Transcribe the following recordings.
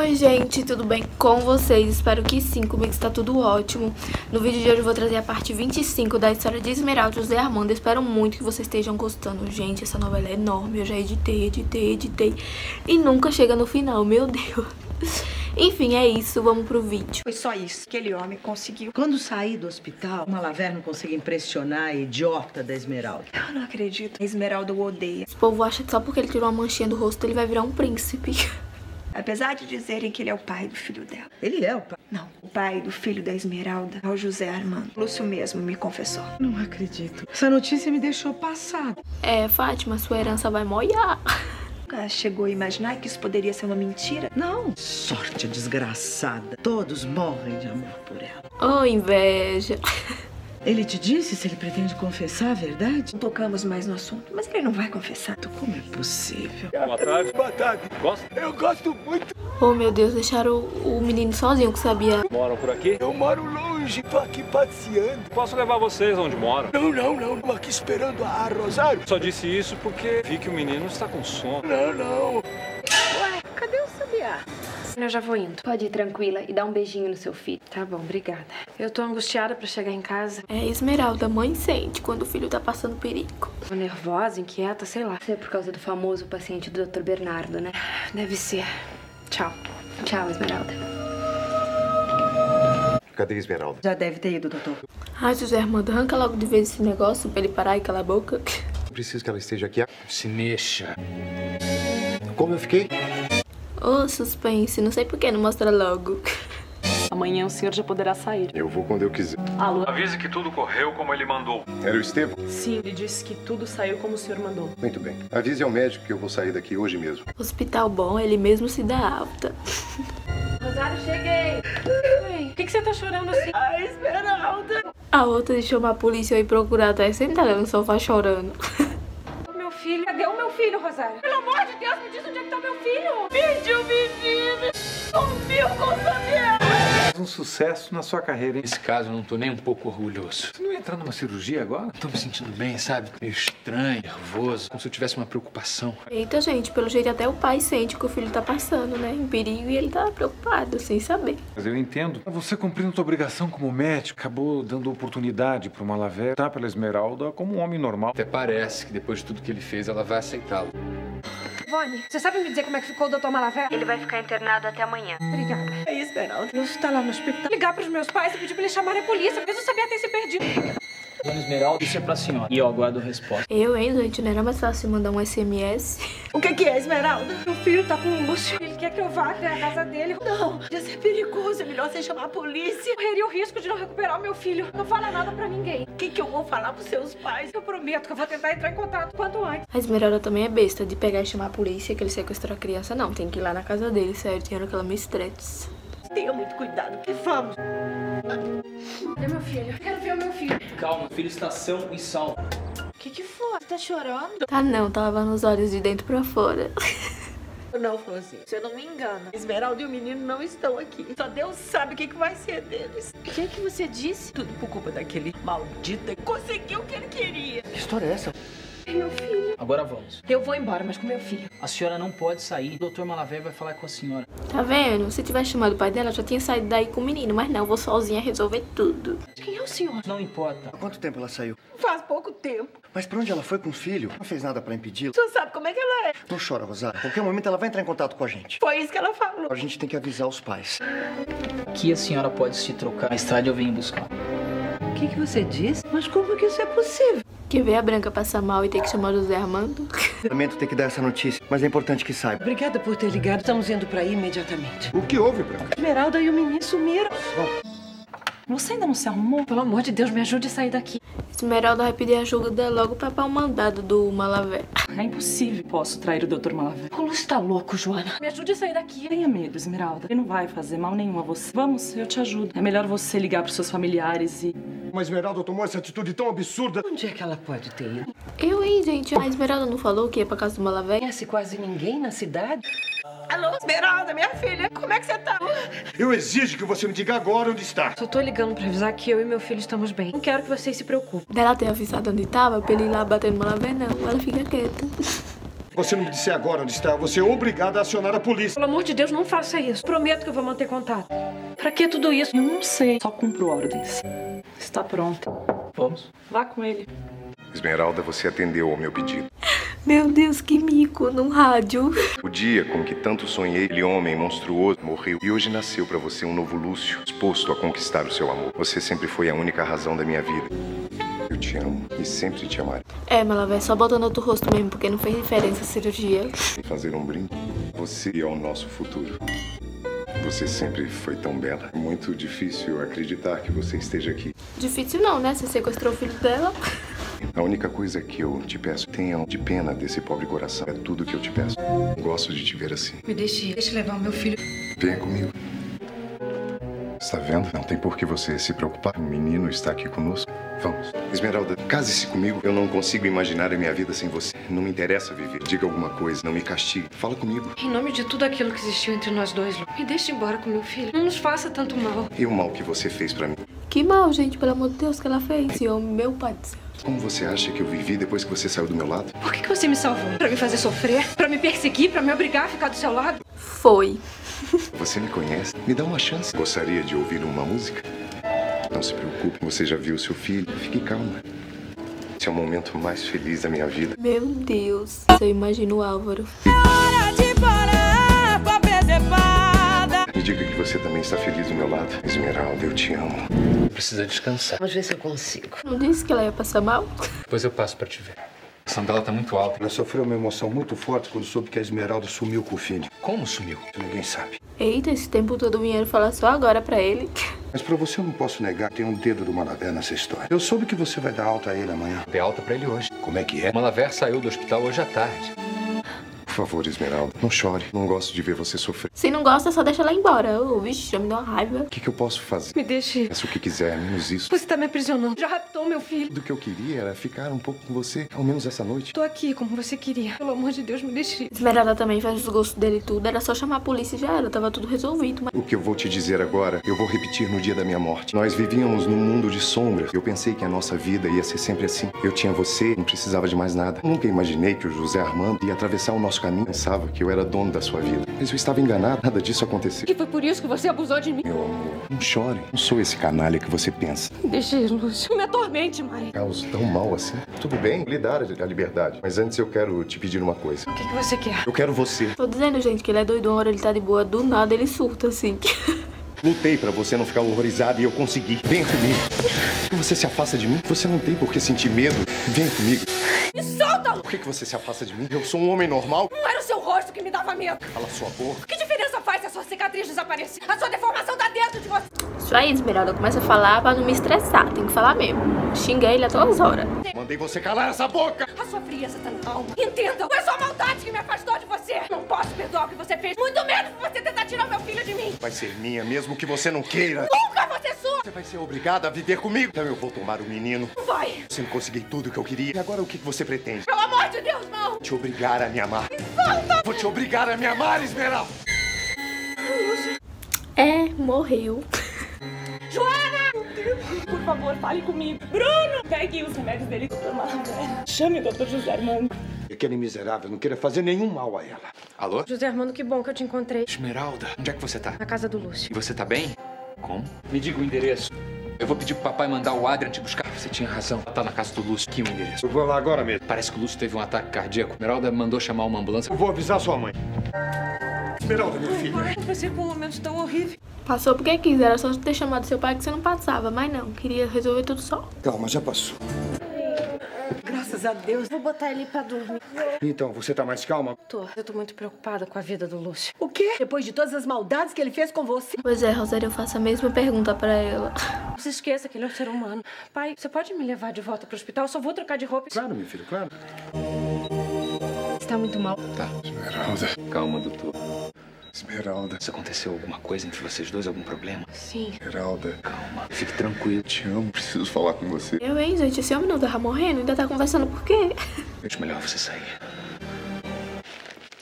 Oi gente, tudo bem com vocês? Espero que sim, comigo está tudo ótimo No vídeo de hoje eu vou trazer a parte 25 da história de Esmeralda e José Armando Espero muito que vocês estejam gostando Gente, essa novela é enorme, eu já editei, editei, editei E nunca chega no final, meu Deus enfim, é isso, vamos pro vídeo. Foi só isso que aquele homem conseguiu. Quando saí do hospital, uma Malaver não conseguiu impressionar a idiota da Esmeralda. Eu não acredito. A Esmeralda o odeia. Esse povo acha que só porque ele tirou uma manchinha do rosto ele vai virar um príncipe. Apesar de dizerem que ele é o pai do filho dela. Ele é o pai? Não, o pai do filho da Esmeralda é o José Armando. Lúcio mesmo me confessou. Não acredito. Essa notícia me deixou passada. É, Fátima, sua herança vai molhar. Nunca chegou a imaginar que isso poderia ser uma mentira? Não. Sorte desgraçada. Todos morrem de amor por ela. Oh, inveja. Ele te disse se ele pretende confessar a verdade? Não tocamos mais no assunto, mas ele não vai confessar. Como é possível? Boa tarde. Boa tarde. Gosta? Eu gosto muito. Oh, meu Deus, deixaram o, o menino sozinho que sabia. Moram por aqui? Eu moro longe, tô aqui passeando. Posso levar vocês onde moram? Não, não, não. Tô aqui esperando a Rosário. Só disse isso porque vi que o menino está com sono. Não, não. Eu já vou indo. Pode ir tranquila e dar um beijinho no seu filho. Tá bom, obrigada. Eu tô angustiada pra chegar em casa. É, Esmeralda, mãe sente quando o filho tá passando perigo. Tô nervosa, inquieta, sei lá. Isso é por causa do famoso paciente do Dr. Bernardo, né? Deve ser. Tchau. Tchau, Esmeralda. Cadê a Esmeralda? Já deve ter ido, doutor. Ai, José Armando, arranca logo de vez esse negócio pra ele parar e calar a boca. Preciso que ela esteja aqui. Se mexa. Como eu fiquei? Ô, oh, suspense, não sei por que não mostra logo. Amanhã o senhor já poderá sair. Eu vou quando eu quiser. Alô? Avise que tudo correu como ele mandou. Era o Estevam? Sim, ele disse que tudo saiu como o senhor mandou. Muito bem. Avise ao médico que eu vou sair daqui hoje mesmo. Hospital bom, ele mesmo se dá alta. Rosário, cheguei! Por que, que você tá chorando assim? A Esmeralda! A outra de chamar a polícia e procurar até sentada no sofá chorando. O meu filho, cadê o meu filho, Rosário? Pelo amor de Deus, me filho! Pediu menino! Sumiu com o Sabiá! um sucesso na sua carreira, hein? Nesse caso, eu não tô nem um pouco orgulhoso. Você não ia entrar numa cirurgia agora? Tô me sentindo bem, sabe? Meio estranho, nervoso, como se eu tivesse uma preocupação. Eita, gente, pelo jeito até o pai sente que o filho tá passando, né? Em perigo e ele tá preocupado, sem saber. Mas eu entendo. Você cumprindo sua obrigação como médico, acabou dando oportunidade pro Malavé tá pela Esmeralda como um homem normal. Até parece que depois de tudo que ele fez, ela vai aceitá-lo. Vone, você sabe me dizer como é que ficou o Dr. Malavé? Ele vai ficar internado até amanhã. Obrigada. A Esmeralda. Lúcio tá lá no hospital. Ligar pros meus pais e pedir pra eles chamarem a polícia. Talvez eu sabia ter se perdido. Dona Esmeralda, isso é pra senhora. E eu aguardo a resposta. Eu, hein, gente? Não era mais fácil mandar um SMS? O que, que é, Esmeralda? Meu filho tá com o Lúcio. Ele quer que eu vá até a casa dele. Não, ia ser perigoso. É melhor você chamar a polícia. Correria o risco de não recuperar o meu filho. Não fala nada pra ninguém. O que, que eu vou falar pros seus pais? Eu prometo que eu vou tentar entrar em contato quanto antes. A Esmeralda também é besta de pegar e chamar a polícia que ele sequestrou a criança. Não, tem que ir lá na casa dele, certo? que ela me estresse. Tenha muito cuidado. E vamos. Cadê meu filho? Quero ver o meu filho. Calma, filho está são e salvo. O que que foi? Tá chorando? Tá não, tá lavando os olhos de dentro pra fora. Não, Francisco, você não me engana. Esmeralda e o menino não estão aqui. Só Deus sabe o que, que vai ser deles. O que que você disse? Tudo por culpa daquele maldito. Conseguiu o que ele queria. Que história é essa? Meu filho. Agora vamos. Eu vou embora, mas com meu filho. A senhora não pode sair. O doutor Malavé vai falar com a senhora. Tá vendo? Se tivesse chamado o pai dela, já tinha saído daí com o menino. Mas não, vou sozinha resolver tudo. Quem é o senhor? Não importa. Há quanto tempo ela saiu? Faz pouco tempo. Mas pra onde ela foi com o filho? Não fez nada pra impedi-la. O senhor sabe como é que ela é. Não chora, Rosário. A qualquer momento ela vai entrar em contato com a gente. Foi isso que ela falou. A gente tem que avisar os pais. Aqui a senhora pode se trocar. Mais tarde eu venho buscar. O que, que você disse? Mas como que isso é possível? Que ver a Branca passar mal e ter que chamar o José Armando? Lamento ter que dar essa notícia, mas é importante que saiba. Obrigada por ter ligado. Estamos indo pra aí imediatamente. O que houve, Branca? Esmeralda e o menino sumiram. Você ainda não se arrumou? Pelo amor de Deus, me ajude a sair daqui. Esmeralda vai pedir ajuda logo pra pau mandado do Malavé. É impossível. Posso trair o Dr. Malavé. O Lúcio tá louco, Joana. Me ajude a sair daqui. Tenha medo, Esmeralda. Ele não vai fazer mal nenhum a você. Vamos, eu te ajudo. É melhor você ligar pros seus familiares e... Mas Esmeralda tomou essa atitude tão absurda. Onde é que ela pode ter ido? Eu, hein, gente? A Esmeralda não falou que ia pra casa do Malavé? Conhece quase ninguém na cidade? Alô, Esmeralda, minha filha. Como é que você tá? Eu exijo que você me diga agora onde está. Só tô ligando pra avisar que eu e meu filho estamos bem. Não quero que vocês se preocupem. Dela ter avisado onde tava, pra ele ir lá bater no Malavé, não. Ela fica quieta. Você não me disser agora onde está, você é obrigada a acionar a polícia. Pelo amor de Deus, não faça isso. Prometo que eu vou manter contato. Pra que tudo isso? Eu não sei, só cumpro ordens. Está pronta. Vamos. Vá com ele. Esmeralda, você atendeu ao meu pedido. Meu Deus, que mico num rádio. O dia com que tanto sonhei, aquele homem monstruoso morreu e hoje nasceu para você um novo Lúcio, disposto a conquistar o seu amor. Você sempre foi a única razão da minha vida. Eu te amo e sempre te amarei. É, Malavé, só botando outro rosto mesmo, porque não fez diferença a cirurgia. Fazer um brinde. Você é o nosso futuro. Você sempre foi tão bela. É muito difícil acreditar que você esteja aqui. Difícil não, né? Você sequestrou o filho dela. A única coisa que eu te peço, tenha de pena desse pobre coração. É tudo que eu te peço. Gosto de te ver assim. Me deixe, deixe levar o meu filho. Venha comigo. Está vendo? Não tem por que você se preocupar. O menino está aqui conosco. Vamos. Esmeralda, case-se comigo. Eu não consigo imaginar a minha vida sem você. Não me interessa viver. Diga alguma coisa. Não me castigue. Fala comigo. Em nome de tudo aquilo que existiu entre nós dois, Lu, me deixe embora com meu filho. Não nos faça tanto mal. E o mal que você fez para mim? Que mal, gente, pelo amor de Deus, que ela fez. Homem, meu pai do céu. Como você acha que eu vivi depois que você saiu do meu lado? Por que, que você me salvou? Pra me fazer sofrer? Pra me perseguir? Pra me obrigar a ficar do seu lado? Foi. Você me conhece? Me dá uma chance. Gostaria de ouvir uma música? Não se preocupe, você já viu seu filho. Fique calma. Esse é o momento mais feliz da minha vida. Meu Deus. Eu imagino o Álvaro. Hora de parar. Me diga que você também está feliz do meu lado. Esmeralda, eu te amo. Precisa descansar. Vamos ver se eu consigo. Não disse que ela ia passar mal? Depois eu passo pra te ver. A sandala tá muito alta. Ela sofreu uma emoção muito forte quando soube que a Esmeralda sumiu com o filho. Como sumiu? Ninguém sabe. Eita, esse tempo todo o dinheiro fala só agora pra ele. Mas pra você eu não posso negar que tem um dedo do Malavé nessa história. Eu soube que você vai dar alta a ele amanhã. Dei alta pra ele hoje. Como é que é? Malaver saiu do hospital hoje à tarde. Por favor, Esmeralda, não chore. Não gosto de ver você sofrer. Se não gosta, só deixa ela embora. Vixe, já me deu uma raiva. O que, que eu posso fazer? Me deixe. Peça o que quiser, menos isso. Você tá me aprisionando. Já raptou meu filho. Tudo que eu queria era ficar um pouco com você, ao menos essa noite. Tô aqui como você queria. Pelo amor de Deus, me deixe. Esmeralda também faz os gostos dele e tudo. Era só chamar a polícia e já era. Tava tudo resolvido. Mas... O que eu vou te dizer agora, eu vou repetir no dia da minha morte. Nós vivíamos num mundo de sombras. Eu pensei que a nossa vida ia ser sempre assim. Eu tinha você, não precisava de mais nada. Nunca imaginei que o José Armando ia atravessar o nosso caminho. Pensava que eu era dono da sua vida. Mas eu estava enganado. Nada disso aconteceu. E foi por isso que você abusou de mim. Meu amor, não chore. Não sou esse canalha que você pensa. Deixa ir, Lúcio. Não me atormente, mãe. Causa tão mal assim? Tudo bem, lhe dar a liberdade. Mas antes eu quero te pedir uma coisa. O que, que você quer? Eu quero você. Tô dizendo, gente, que ele é doido. Uma hora ele tá de boa, do nada ele surta, assim. Lutei pra você não ficar horrorizada e eu consegui. Venha comigo. Você se afasta de mim? Você não tem por que sentir medo. Venha comigo. Me solta! Por que, que você se afasta de mim? Eu sou um homem normal. Não era o seu rosto que me dava medo. Cala sua boca. Que diferença faz se a sua cicatriz desaparecer? A sua deformação tá dentro de você. Isso aí, Esmeralda, começa a falar pra não me estressar. Tem que falar mesmo. Xinguei ele a todas as horas. Mandei você calar essa boca! A sua frieza tá na alma. Entenda, foi sua maldade que me afastou de você. Vai ser minha, mesmo que você não queira. Nunca vou ser sua! Você vai ser obrigada a viver comigo. Então eu vou tomar o menino. Vai! Sempre consegui tudo o que eu queria. E agora o que você pretende? Pelo amor de Deus, não! Te obrigar a me amar. Me solta! Vou te obrigar a me amar, Esmeralda! É, morreu. Joana! Por favor, fale comigo. Bruno! Pegue os remédios dele, doutor Marlon. Chame o doutor José Armando. Aquele miserável não queira fazer nenhum mal a ela. Alô? José Armando, que bom que eu te encontrei. Esmeralda, onde é que você tá? Na casa do Lúcio. E você tá bem? Como? Me diga o endereço. Eu vou pedir pro papai mandar o Adrian te buscar. Você tinha razão. Ela tá na casa do Lúcio. Que é o endereço? Eu vou lá agora mesmo. Parece que o Lúcio teve um ataque cardíaco. Esmeralda mandou chamar uma ambulância. Eu vou avisar sua mãe. Esmeralda, meu filho. Eu passei por um momento tão horrível. Passou porque quis. Era só ter chamado seu pai que você não passava. Mas não, queria resolver tudo só. Calma, já passou. Graças a Deus. Vou botar ele pra dormir. Então, você tá mais calma? Tô. Eu tô muito preocupada com a vida do Lúcio. O quê? Depois de todas as maldades que ele fez com você? Pois é, Rosário, eu faço a mesma pergunta pra ela. Não se esqueça que ele é um ser humano. Pai, você pode me levar de volta pro hospital? Eu só vou trocar de roupa. Claro, meu filho, claro. Está muito mal. Tá. Esmeralda. Calma, doutor. Esmeralda. Se aconteceu alguma coisa entre vocês dois, algum problema? Sim. Esmeralda. Calma. Fique tranquilo. Te amo, preciso falar com você. Eu, hein, gente? Esse homem não tava morrendo? Ainda tá conversando por quê? Acho melhor você sair.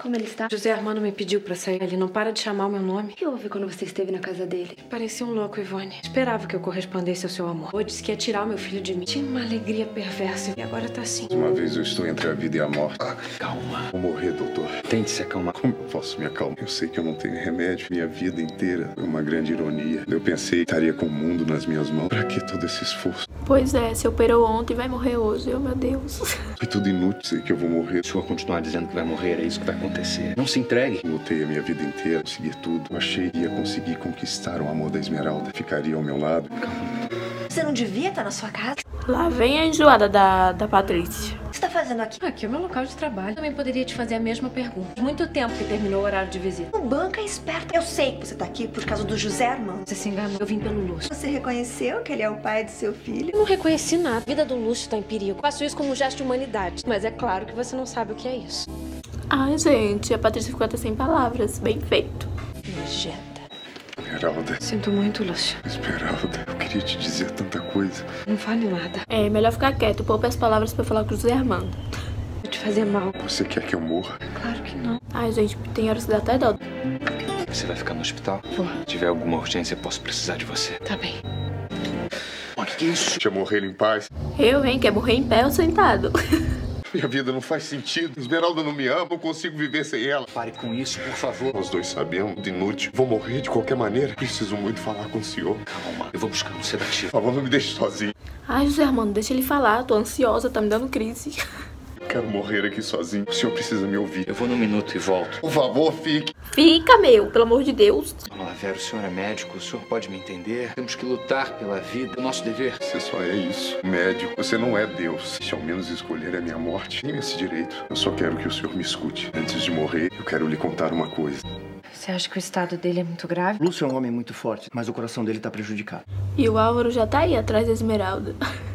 Como ele está? José Armando me pediu pra sair. Ele não para de chamar o meu nome. O que houve quando você esteve na casa dele? Parecia um louco, Ivone. Esperava que eu correspondesse ao seu amor. Ou disse que ia tirar o meu filho de mim. Tinha uma alegria perversa e agora tá assim. Uma vez eu estou entre a vida e a morte. Ah, Calma. vou morrer, doutor. Tente se acalmar. Como eu posso me acalmar? Eu sei que eu não tenho remédio. Minha vida inteira foi uma grande ironia. Eu pensei que estaria com o mundo nas minhas mãos. Pra que todo esse esforço? Pois é, se operou ontem vai morrer hoje. Oh, meu Deus. Foi tudo inútil. Sei que eu vou morrer. Se o senhor continuar dizendo que vai morrer, é isso que vai acontecer. Não se entregue. Lutei a minha vida inteira, consegui tudo. Eu achei que ia conseguir conquistar o amor da Esmeralda. Ficaria ao meu lado. Você não devia estar na sua casa? Lá vem a enjoada da, da Patrícia. Fazendo aqui? Aqui é o meu local de trabalho. Também poderia te fazer a mesma pergunta. Muito tempo que terminou o horário de visita. O banco é esperto. Eu sei que você tá aqui por causa do José Armando. Você se enganou. Eu vim pelo Lúcio. Você reconheceu que ele é o pai do seu filho? Eu não reconheci nada. A vida do Lúcio tá em perigo. Faço isso como um gesto de humanidade. Mas é claro que você não sabe o que é isso. Ai, gente, a Patrícia ficou até sem palavras. Bem feito. Nojenta. Esmeralda. Sinto muito, Lúcio. Esmeralda, queria te dizer tanta coisa. Não fale nada. É, melhor ficar quieto. Poupe as palavras pra falar com o José Armando. Vou te fazer mal. Você quer que eu morra? Claro que não. Ai, gente, tem horas que dá até dó. Você vai ficar no hospital? Vou. Se tiver alguma urgência, posso precisar de você. Tá bem. Olha, que isso? Deixa eu morrer em paz. Eu, hein? Quer morrer em pé ou sentado? Minha vida não faz sentido. Esmeralda não me ama, não consigo viver sem ela. Pare com isso, por favor. Nós dois sabemos, de inútil. Vou morrer de qualquer maneira. Preciso muito falar com o senhor. Calma, eu vou buscar um sedativo. Por favor, não me deixe sozinho. Ai, José Armando, deixa ele falar. Tô ansiosa, tá me dando crise. Quero morrer aqui sozinho. O senhor precisa me ouvir. Eu vou num minuto e volto. Por favor, fique. Fica, meu, pelo amor de Deus. Vamos lá, Vera, o senhor é médico, o senhor pode me entender. Temos que lutar pela vida, é o nosso dever. Você só é isso. Médico, você não é Deus. Se ao menos escolher a minha morte, tenha esse direito. Eu só quero que o senhor me escute. Antes de morrer, eu quero lhe contar uma coisa. Você acha que o estado dele é muito grave? Lúcio é um homem muito forte, mas o coração dele tá prejudicado. E o Álvaro já tá aí atrás da Esmeralda.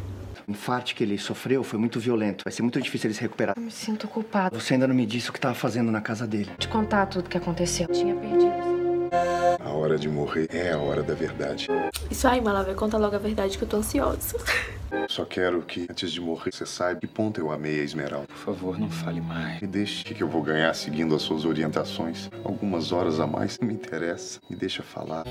O infarte que ele sofreu foi muito violento. Vai ser muito difícil ele se recuperar. Eu me sinto culpada. Você ainda não me disse o que tava fazendo na casa dele. Te contar tudo o que aconteceu. Eu tinha perdido. A hora de morrer é a hora da verdade. Isso aí, Malavé, conta logo a verdade que eu tô ansiosa. Só quero que, antes de morrer, você saiba que ponto eu amei a Esmeralda. Por favor, não fale mais. Me deixe o que eu vou ganhar seguindo as suas orientações. Algumas horas a mais não me interessa. Me deixa falar.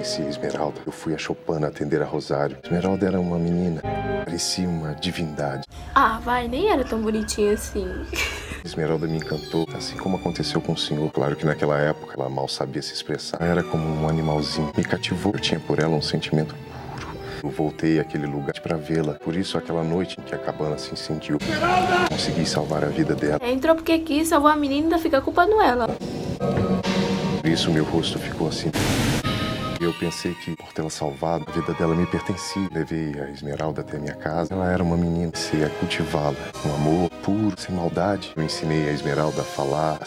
Conheci Esmeralda. Eu fui a Chopin atender a Rosário. Esmeralda era uma menina. Parecia uma divindade. Ah, vai, nem era tão bonitinha assim. Esmeralda me encantou, assim como aconteceu com o senhor. Claro que naquela época ela mal sabia se expressar. Ela era como um animalzinho. Me cativou. Eu tinha por ela um sentimento puro. Eu voltei àquele lugar para vê-la. Por isso, aquela noite em que a cabana se incendiou, consegui salvar a vida dela. Entrou porque quis, salvou a menina e ainda fica culpando ela. Por isso, meu rosto ficou assim. Eu pensei que, por tê-la salvado, a vida dela me pertencia. Levei a Esmeralda até a minha casa. Ela era uma menina, sei a cultivá-la. Um amor puro, sem maldade. Eu ensinei a Esmeralda a falar,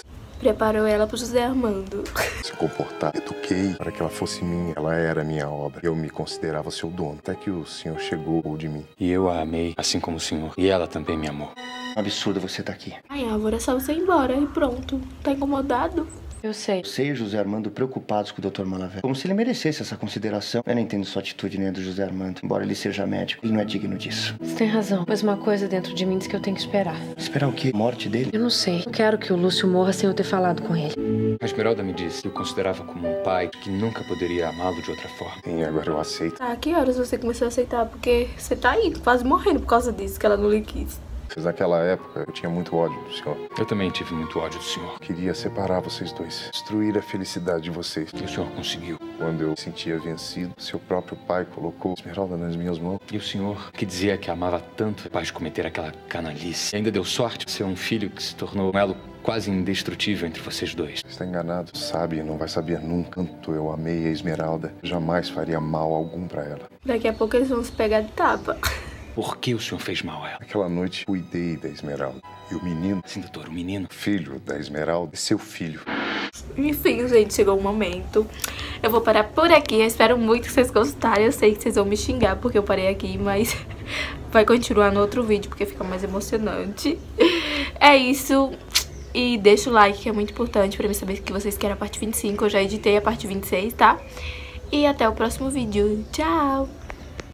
Preparou ela pro José Armando. se comportar. Eduquei para que ela fosse minha. Ela era minha obra. Eu me considerava seu dono. Até que o senhor chegou de mim. E eu a amei, assim como o senhor. E ela também me amou. Absurdo você tá aqui. Ai, Álvaro, é só você ir embora e pronto. Tá incomodado? Eu sei. Você e o José Armando preocupados com o Dr. Malavé. Como se ele merecesse essa consideração. Eu não entendo sua atitude nem a do José Armando. Embora ele seja médico, ele não é digno disso. Você tem razão. Mas uma coisa dentro de mim diz que eu tenho que esperar. Esperar o quê? A morte dele? Eu não sei. Eu quero que o Lúcio morra sem eu ter falado com ele. A Esmeralda me disse que o considerava como um pai que nunca poderia amá-lo de outra forma. E agora eu aceito. Ah, que horas você começou a aceitar? Porque você tá aí, quase morrendo por causa disso, que ela não lhe quis. Mas naquela época eu tinha muito ódio do senhor. Eu também tive muito ódio do senhor. Queria separar vocês dois, destruir a felicidade de vocês. E o senhor conseguiu. Quando eu me sentia vencido, seu próprio pai colocou Esmeralda nas minhas mãos. E o senhor, que dizia que amava tanto, capaz de cometer aquela canalice, e ainda deu sorte de ser um filho que se tornou um elo quase indestrutível entre vocês dois. Está enganado. Sabe, não vai saber nunca. Quanto eu amei a Esmeralda, jamais faria mal algum para ela. Daqui a pouco eles vão se pegar de tapa. Por que o senhor fez mal a ela? Aquela noite cuidei da Esmeralda. E o menino, Sim, doutor, o menino. filho da Esmeralda, seu filho. Enfim, gente, chegou o momento. Eu vou parar por aqui. Eu espero muito que vocês gostarem. Eu sei que vocês vão me xingar porque eu parei aqui, mas vai continuar no outro vídeo porque fica mais emocionante. É isso. E deixa o like, que é muito importante pra mim saber que vocês querem a parte 25. Eu já editei a parte 26, tá? E até o próximo vídeo. Tchau!